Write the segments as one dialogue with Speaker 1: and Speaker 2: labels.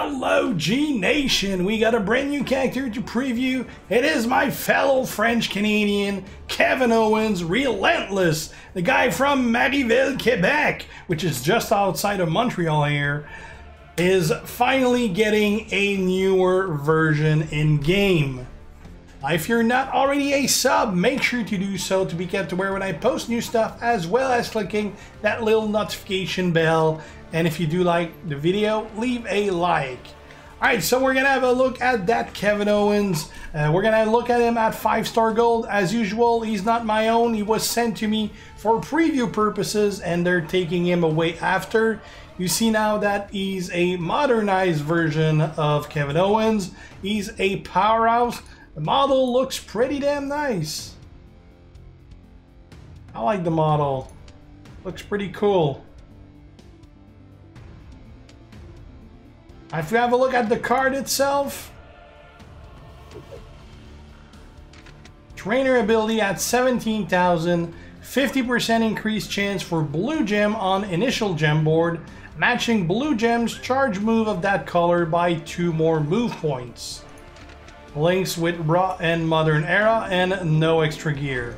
Speaker 1: Hello, G Nation! We got a brand new character to preview. It is my fellow French Canadian, Kevin Owens, Relentless, the guy from Marieville, Quebec, which is just outside of Montreal here, is finally getting a newer version in game. If you're not already a sub, make sure to do so to be kept aware when I post new stuff, as well as clicking that little notification bell. And if you do like the video, leave a like. Alright, so we're gonna have a look at that Kevin Owens. Uh, we're gonna look at him at 5-star gold. As usual, he's not my own. He was sent to me for preview purposes, and they're taking him away after. You see now that he's a modernized version of Kevin Owens. He's a powerhouse. The model looks pretty damn nice. I like the model. Looks pretty cool. If you have a look at the card itself, trainer ability at 17,000, 50% increased chance for blue gem on initial gem board, matching blue gem's charge move of that color by two more move points links with Raw and Modern Era, and no extra gear.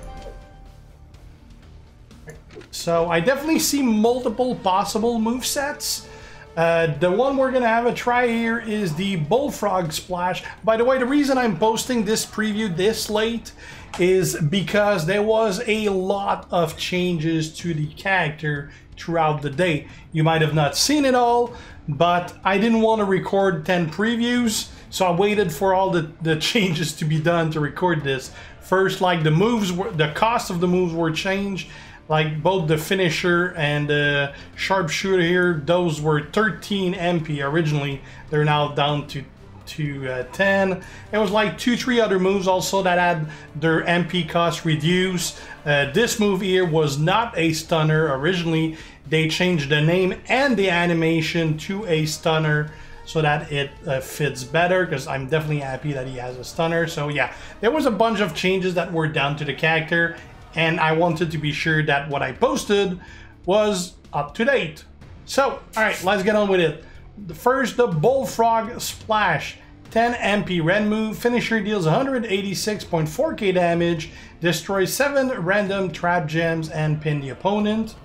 Speaker 1: So I definitely see multiple possible move sets. Uh, the one we're going to have a try here is the Bullfrog Splash. By the way, the reason I'm posting this preview this late is because there was a lot of changes to the character throughout the day. You might have not seen it all, but I didn't want to record 10 previews, so I waited for all the, the changes to be done to record this. First, like the moves, were, the cost of the moves were changed. Like both the finisher and the sharpshooter here, those were 13 MP originally. They're now down to to uh, 10. It was like two, three other moves also that had their MP cost reduced. Uh, this move here was not a stunner originally. They changed the name and the animation to a stunner so that it uh, fits better because I'm definitely happy that he has a stunner. So yeah, there was a bunch of changes that were done to the character and I wanted to be sure that what I posted was up to date. So, all right, let's get on with it. The first, the Bullfrog Splash. 10 MP red move, finisher deals 186.4k damage, destroys 7 random trap gems and pin the opponent.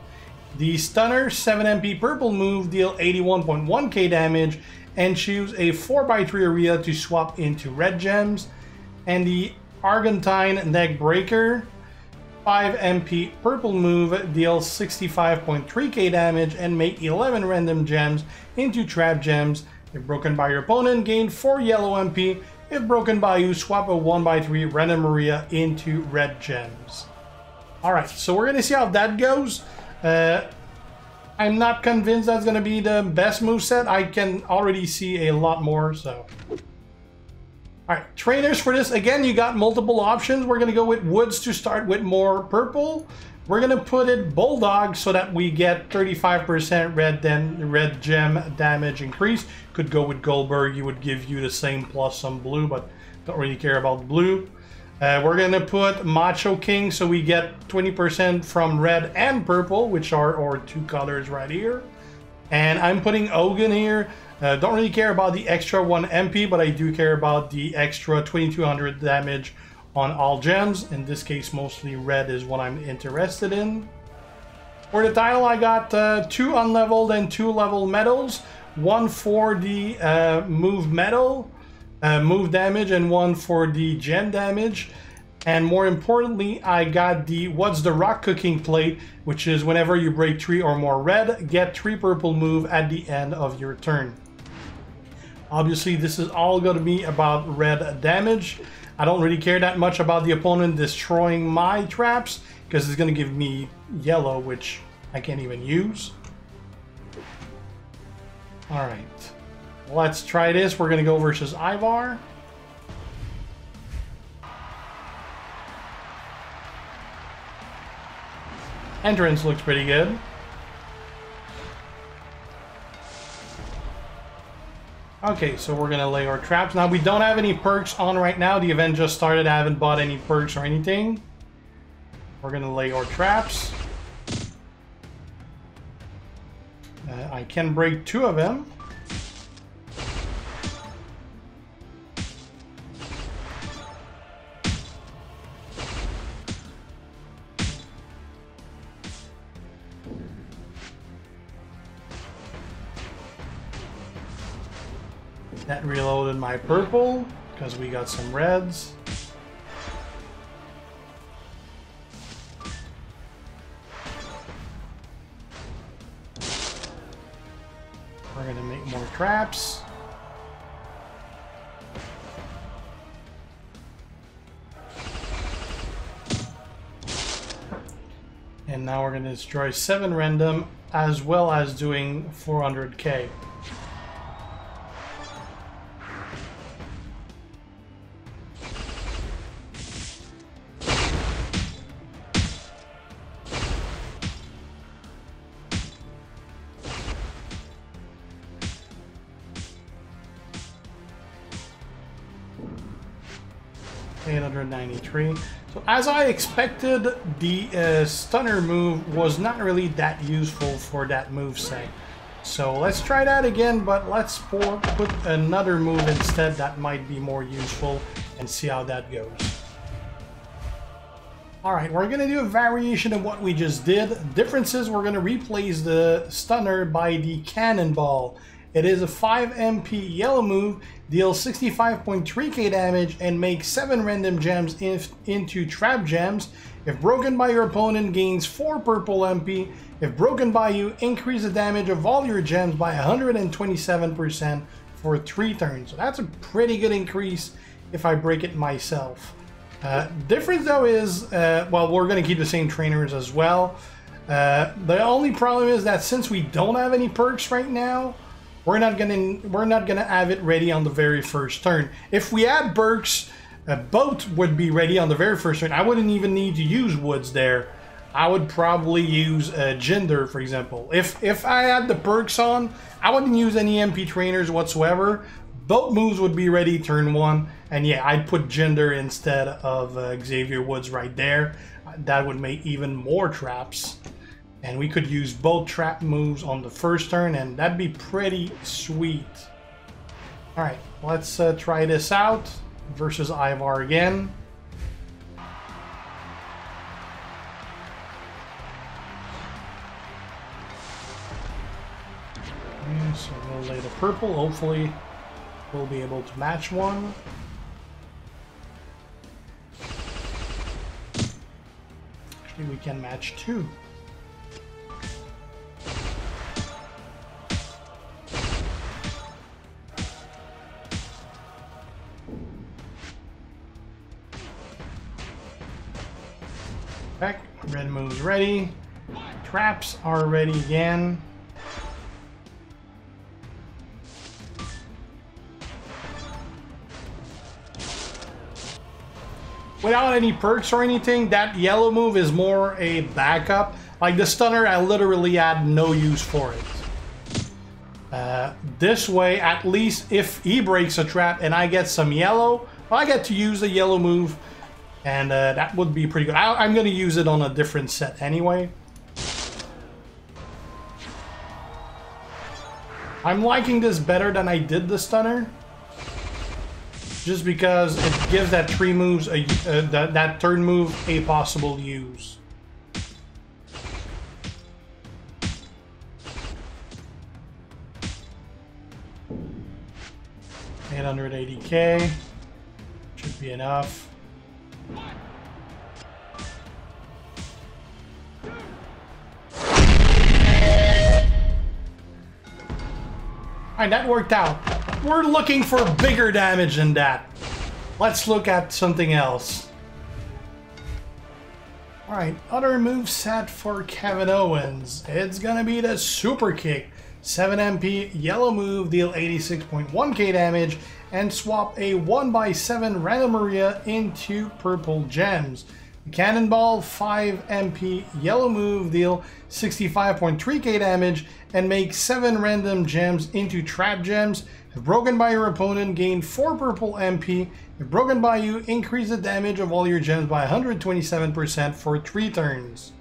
Speaker 1: The Stunner 7 MP purple move deal 81.1k damage and choose a 4x3 area to swap into red gems. And the Argentine Neck Breaker 5 MP purple move deals 65.3k damage and make 11 random gems into trap gems. If broken by your opponent, gain 4 yellow MP. If broken by you, swap a 1x3 random area into red gems. Alright, so we're to see how that goes. Uh, I'm not convinced that's going to be the best move set. I can already see a lot more, so... Alright, trainers for this. Again, you got multiple options. We're going to go with Woods to start with more purple. We're going to put it Bulldog so that we get 35% red, then red gem damage increase. Could go with Goldberg. You would give you the same plus some blue, but don't really care about blue. Uh, we're gonna put Macho King so we get 20% from red and purple, which are our two colors right here. And I'm putting Hogan here. Uh, don't really care about the extra 1 MP, but I do care about the extra 2200 damage on all gems. In this case, mostly red is what I'm interested in. For the title, I got uh, two unleveled and two level medals. One for the uh, move medal, uh, move damage and one for the gem damage. And more importantly, I got the What's the Rock Cooking Plate, which is whenever you break three or more red, get three purple move at the end of your turn. Obviously, this is all going to be about red damage. I don't really care that much about the opponent destroying my traps, because it's going to give me yellow, which I can't even use. Alright. Let's try this. We're going to go versus Ivar. Entrance looks pretty good. Okay, so we're gonna lay our traps. Now, we don't have any perks on right now. The event just started. I haven't bought any perks or anything. We're gonna lay our traps. Uh, I can break two of them. My purple, because we got some reds. We're gonna make more traps. And now we're gonna destroy seven random as well as doing 400k. 3. So as I expected, the uh, stunner move was not really that useful for that move set. So let's try that again, but let's pour, put another move instead that might be more useful and see how that goes. Alright, we're going to do a variation of what we just did. Differences, we're going to replace the stunner by the cannonball. It is a 5 MP yellow move, deals 65.3k damage, and makes 7 random gems in, into trap gems. If broken by your opponent, gains 4 purple MP. If broken by you, increase the damage of all your gems by 127% for 3 turns. So that's a pretty good increase if I break it myself. Uh, difference though is, uh, well, we're going to keep the same trainers as well. Uh, the only problem is that since we don't have any perks right now, we're not gonna we're not gonna have it ready on the very first turn. If we had perks, uh, boat would be ready on the very first turn. I wouldn't even need to use Woods there. I would probably use uh, Jinder, for example. If if I had the perks on, I wouldn't use any MP trainers whatsoever. Boat moves would be ready turn one, and yeah, I'd put Jinder instead of uh, Xavier Woods right there. That would make even more traps. And we could use both trap moves on the first turn, and that'd be pretty sweet. Alright, let's uh, try this out versus Ivar again. So we'll lay the purple. Hopefully, we'll be able to match one. Actually, we can match two. Ready. Traps are ready again. Without any perks or anything, that yellow move is more a backup. Like the stunner, I literally had no use for it. Uh, this way, at least if he breaks a trap and I get some yellow, I get to use the yellow move and uh, that would be pretty good. I, am going to use it on a different set anyway. I'm liking this better than I did the stunner. Just because it gives that three moves, a, uh, that, that third move, a possible use. Eight hundred eighty K should be enough. Alright, that worked out. We're looking for bigger damage than that. Let's look at something else. Alright, other move set for Kevin Owens. It's gonna be the Super Kick. 7 MP, yellow move, deal 86.1k damage, and swap a 1x7 random area into purple gems. Cannonball, 5 MP, yellow move, deal 65.3k damage, and make 7 random gems into trap gems. If broken by your opponent, gain 4 purple MP. If broken by you, increase the damage of all your gems by 127% for 3 turns.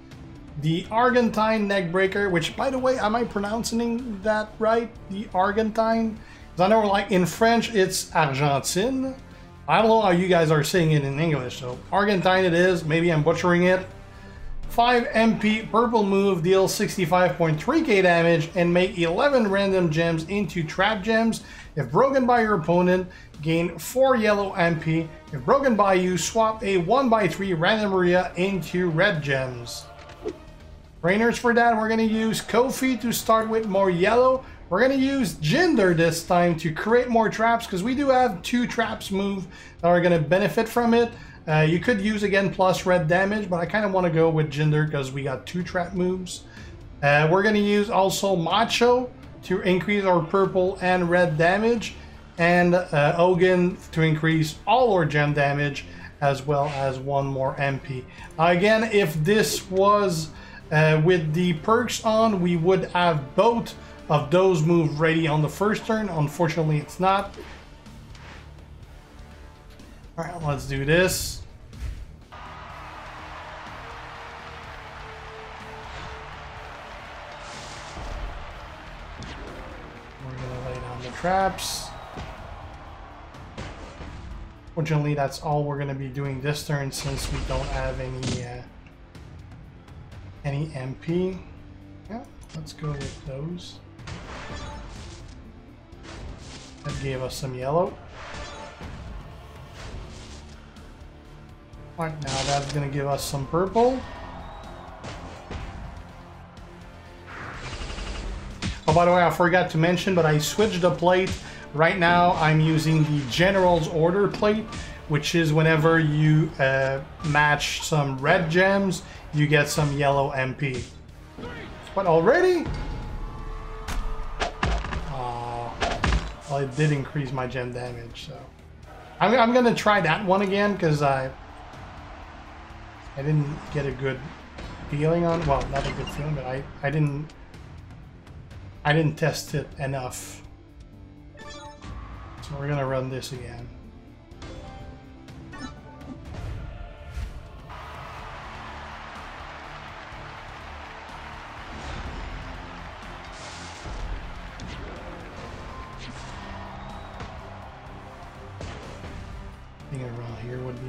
Speaker 1: The Argentine Neckbreaker, which, by the way, am I pronouncing that right? The Argentine? Because I know, like, in French, it's Argentine. I don't know how you guys are saying it in English, so Argentine it is. Maybe I'm butchering it. 5 MP purple move deals 65.3k damage and make 11 random gems into trap gems. If broken by your opponent, gain 4 yellow MP. If broken by you, swap a 1x3 random area into red gems. Trainers for that, we're going to use Kofi to start with more yellow. We're going to use Jinder this time to create more traps because we do have two traps move that are going to benefit from it. Uh, you could use again plus red damage, but I kind of want to go with Jinder because we got two trap moves. Uh, we're going to use also Macho to increase our purple and red damage, and uh, Hogan to increase all our gem damage, as well as one more MP. again, if this was uh, with the perks on, we would have both of those move ready on the first turn. Unfortunately, it's not. All right, let's do this. We're gonna lay down the traps. Fortunately, that's all we're gonna be doing this turn since we don't have any uh, any MP. Yeah, let's go with those. That gave us some yellow. Alright, now that's going to give us some purple. Oh, by the way, I forgot to mention, but I switched the plate. Right now, I'm using the General's Order plate, which is whenever you uh, match some red gems, you get some yellow MP. But already? It did increase my gem damage, so... I'm, I'm gonna try that one again, because I... I didn't get a good feeling on... Well, not a good feeling, but I, I didn't... I didn't test it enough. So we're gonna run this again.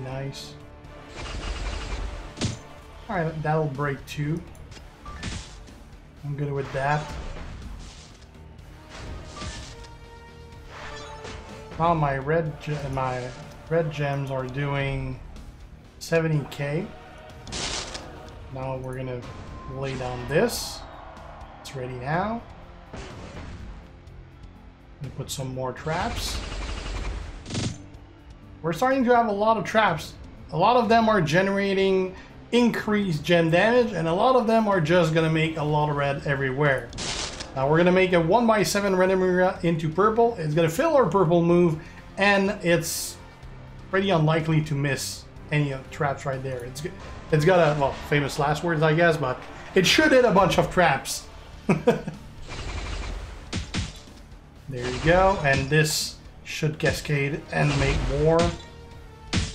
Speaker 1: Nice. Alright, that'll break two. I'm good with that. Now my red my red gems are doing 70k. Now we're gonna lay down this. It's ready now. And put some more traps. We're starting to have a lot of traps. A lot of them are generating increased gem damage, and a lot of them are just going to make a lot of red everywhere. Now we're going to make a 1x7 random area into purple. It's going to fill our purple move, and it's pretty unlikely to miss any of the traps right there. It's It's got a, well, famous last words, I guess, but it should hit a bunch of traps. there you go, and this should cascade and make more,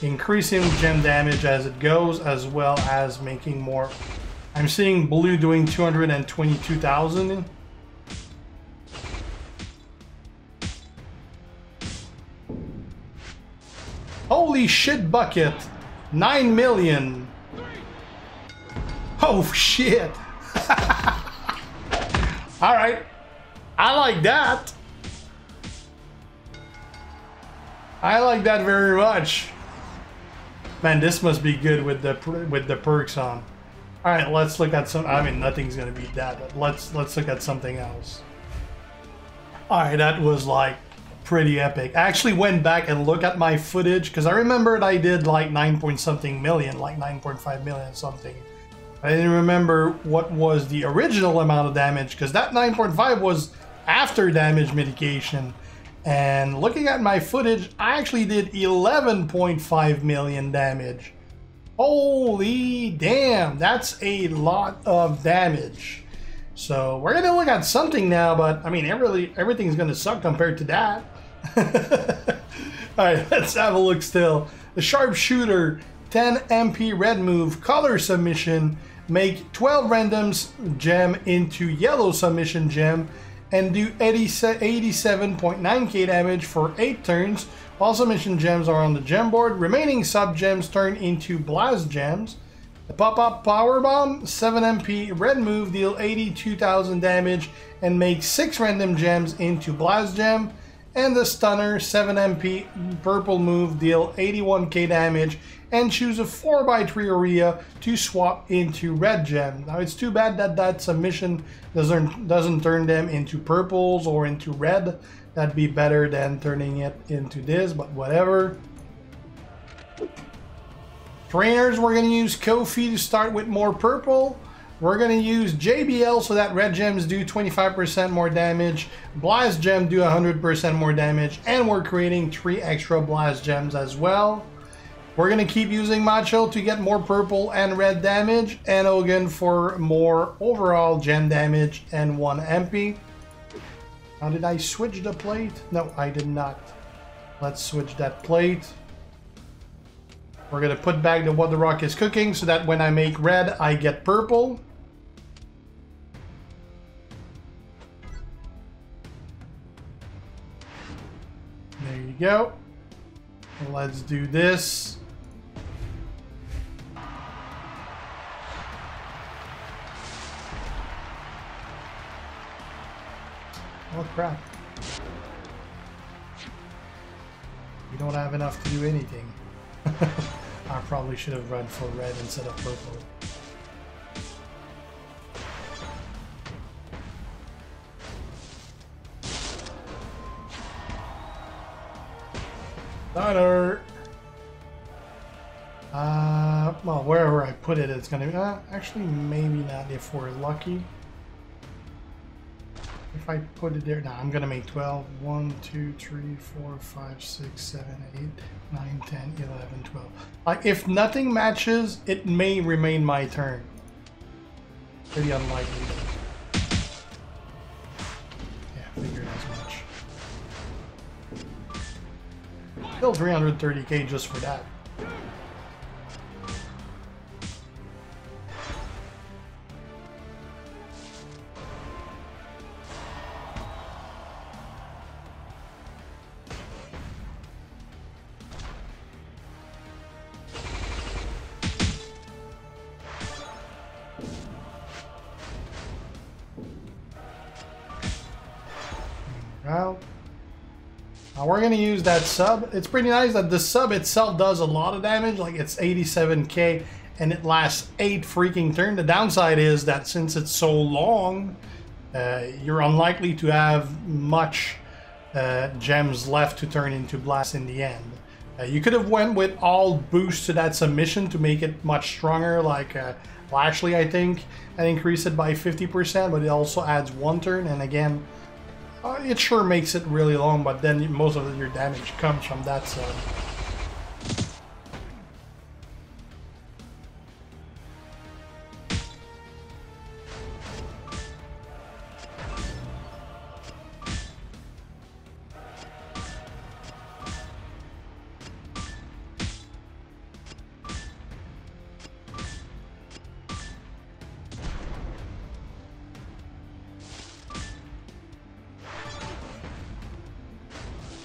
Speaker 1: increasing gem damage as it goes, as well as making more. I'm seeing blue doing 222,000. Holy shit bucket! 9 million! Oh shit! Alright. I like that. I like that very much. Man, this must be good with the with the perks on. All right, let's look at some. I mean, nothing's gonna beat that. But let's let's look at something else. All right, that was like pretty epic. I actually went back and looked at my footage because I remembered I did like nine point something million, like nine point five million something. I didn't remember what was the original amount of damage because that 9.5 was after damage mitigation. And looking at my footage, I actually did 11.5 million damage. Holy damn, that's a lot of damage. So we're gonna look at something now, but I mean, every, everything's gonna suck compared to that. All right, let's have a look still. The sharpshooter, 10 MP red move, color submission, make 12 randoms gem into yellow submission gem, and do 87.9k damage for 8 turns. While submission gems are on the gem board, remaining sub gems turn into blast gems. The pop-up power bomb, 7 MP, red move, deal 82,000 damage and make 6 random gems into blast gem. And the stunner, 7 MP, purple move, deal 81k damage and choose a 4x3 area to swap into red gem. Now it's too bad that that submission doesn't, doesn't turn them into purples or into red. That'd be better than turning it into this, but whatever. Trainers, we're going to use Kofi to start with more purple. We're going to use JBL so that red gems do 25% more damage, blast gem do 100% more damage, and we're creating three extra blast gems as well. We're going to keep using Macho to get more purple and red damage, and Hogan for more overall gem damage and 1 MP. Now did I switch the plate? No, I did not. Let's switch that plate. We're gonna put back the what the rock is cooking so that when I make red, I get purple. There you go. Let's do this. Oh crap. We don't have enough to do anything. I probably should have run for red instead of purple. Donner! Uh, well, wherever I put it, it's gonna be, uh, actually, maybe not if we're lucky. If I put it there, now I'm gonna make 12. 1, 2, 3, 4, 5, 6, 7, 8, 9, 10, 11, 12. Like, if nothing matches, it may remain my turn. Pretty unlikely. Yeah, figured as much. Still 330k just for that. Now we're going to use that sub. It's pretty nice that the sub itself does a lot of damage, like it's 87k and it lasts 8 freaking turns. The downside is that since it's so long, uh, you're unlikely to have much uh, gems left to turn into blast in the end. Uh, you could have went with all boost to that submission to make it much stronger, like uh, Lashley, I think, and increase it by 50%, but it also adds one turn, and again, Uh, it sure makes it really long, but then most of your damage comes from that side.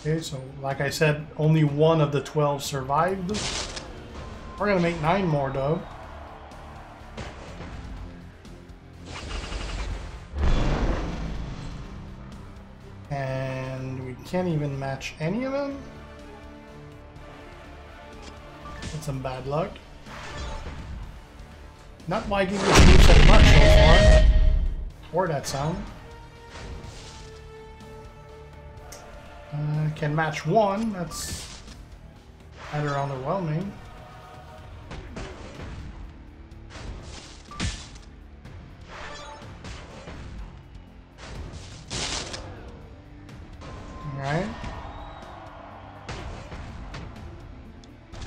Speaker 1: Okay, so like I said, only one of the 12 survived. We're gonna make nine more though. And we can't even match any of them. That's some bad luck. Not liking this moveset much so far. Or that sound. Uh, can match one, that's rather underwhelming. Alright.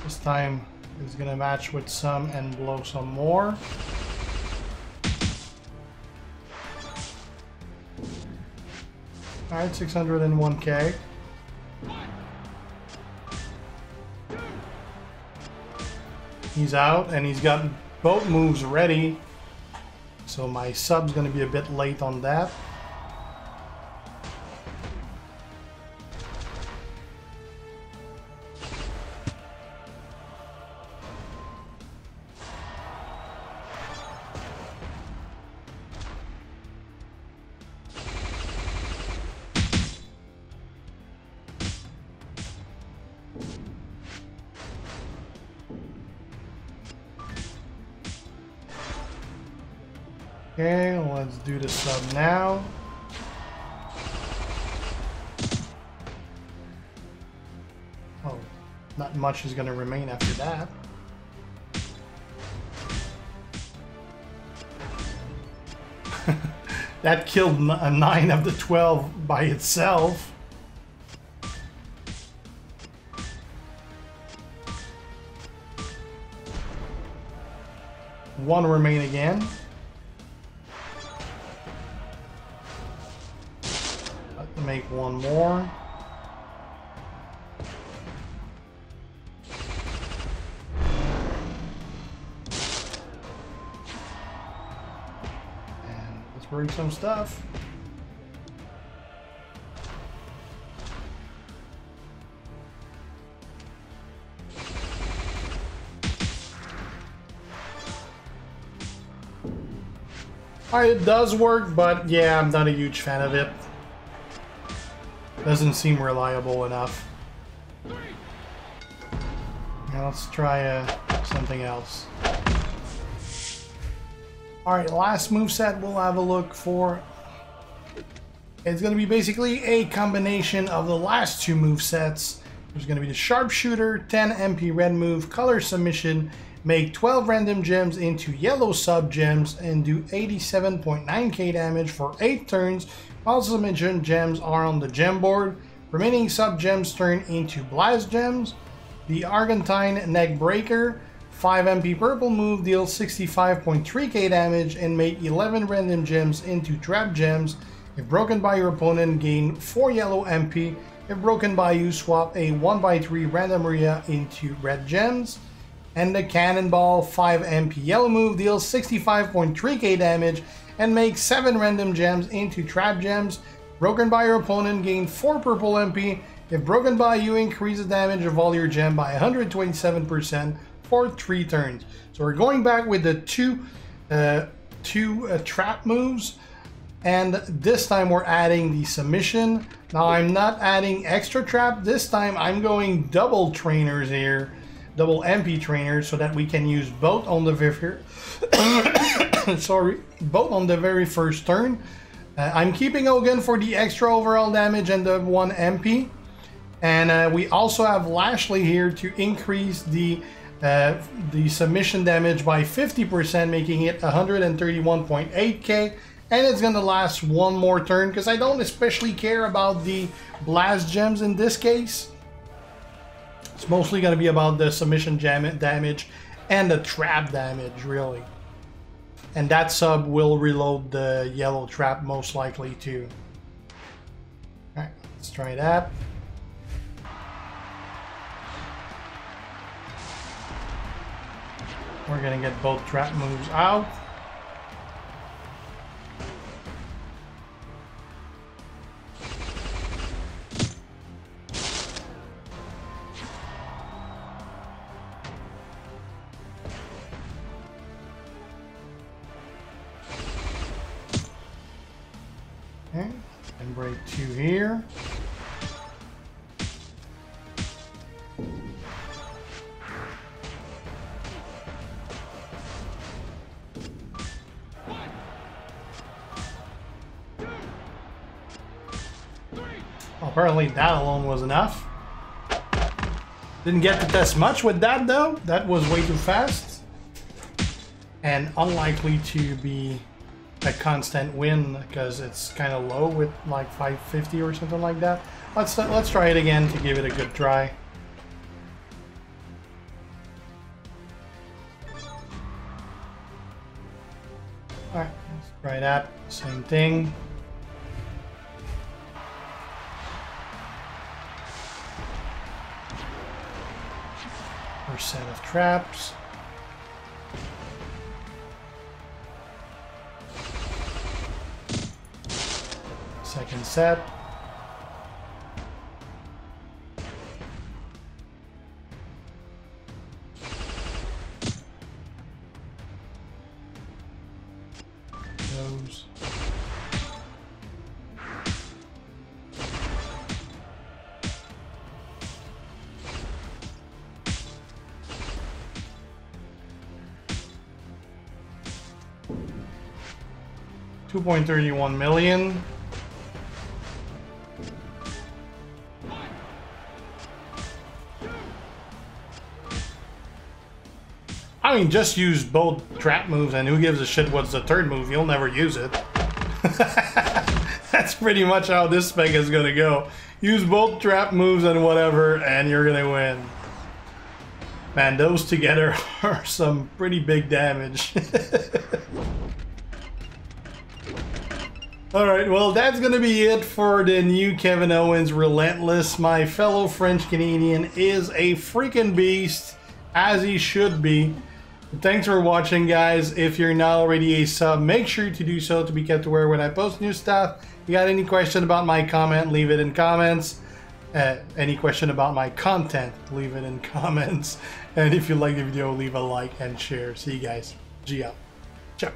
Speaker 1: This time is gonna match with some and blow some more. Alright, 601k. He's out and he's got both moves ready. So my sub's going to be a bit late on that. Okay, let's do the sub now. Oh, not much is going to remain after that. that killed a uh, 9 of the 12 by itself. One remain again. Make one more. And let's bring some stuff. It does work, but yeah, I'm not a huge fan of it. Doesn't seem reliable enough. Now let's try uh, something else. Alright, last move set we'll have a look for. It's going to be basically a combination of the last two move sets. There's going to be the Sharpshooter, 10 MP red move, Color Submission, make 12 random gems into yellow sub gems and do 87.9k damage for 8 turns while submission gems are on the gem board. Remaining sub gems turn into blast gems. The Argentine Neck Breaker 5 MP purple move deals 65.3k damage and make 11 random gems into trap gems. If broken by your opponent, gain 4 yellow MP. If broken by you, swap a 1x3 random area into red gems and the Cannonball 5 MP yellow move deals 65.3k damage and make 7 random gems into trap gems. Broken by your opponent, gain 4 purple MP. If broken by you, increase the damage of all your gem by 127% for 3 turns. So we're going back with the two, uh, two uh, trap moves. And this time we're adding the submission. Now I'm not adding extra trap. This time I'm going double trainers here double MP trainers so that we can use both on the very sorry both on the very first turn. Uh, I'm keeping Hogan for the extra overall damage and the one MP. And uh, we also have Lashley here to increase the uh, the submission damage by 50%, making it 131.8k. And it's going to last one more turn because I don't especially care about the blast gems in this case. It's mostly going to be about the submission damage and the trap damage, really. And that sub will reload the yellow trap most likely too. Alright, let's try that. We're to get both trap moves out. Apparently that alone was enough. Didn't get to test much with that though. That was way too fast. And unlikely to be a constant win because it's kind of low with like 550 or something like that. Let's let's try it again to give it a good try. Alright, let's try that. Same thing. Traps. Second set. 2.31 million. I mean, just use both trap moves, and who gives a shit what's the third move? You'll never use it. That's pretty much how this spec is gonna go. Use both trap moves and whatever, and you're gonna win. Man, those together are some pretty big damage. Alright, well that's gonna be it for the new Kevin Owens Relentless. My fellow French Canadian is a freaking beast, as he should be. Thanks for watching, guys. If you're not already a sub, make sure to do so to be kept aware when I post new stuff. If you got any question about my comment, leave it in comments. Uh, any question about my content, leave it in comments. And if you like the video, leave a like and share. See you guys. G. Ciao.